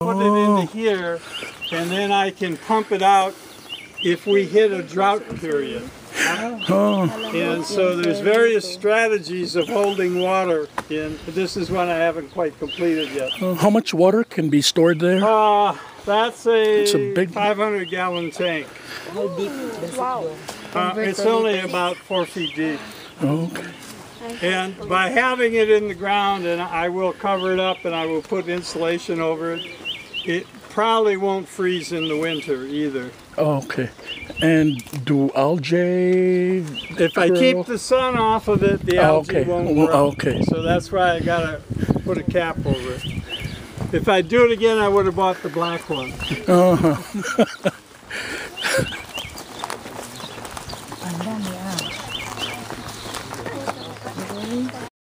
put it into here, and then I can pump it out if we hit a drought period. Oh, And so there's various strategies of holding water in. But this is one I haven't quite completed yet. uh, how much water can be stored there? Uh, that's a, It's a big- 500 gallon tank. How deep does it? Uh, it's only about four feet deep. Okay. And by having it in the ground, and I will cover it up and I will put insulation over it, it probably won't freeze in the winter either. Okay. And do algae? If grow? I keep the sun off of it, the oh, algae okay. won't grow. Okay. So that's why I gotta put a cap over it. If I do it again, I would have bought the black one. Uh -huh.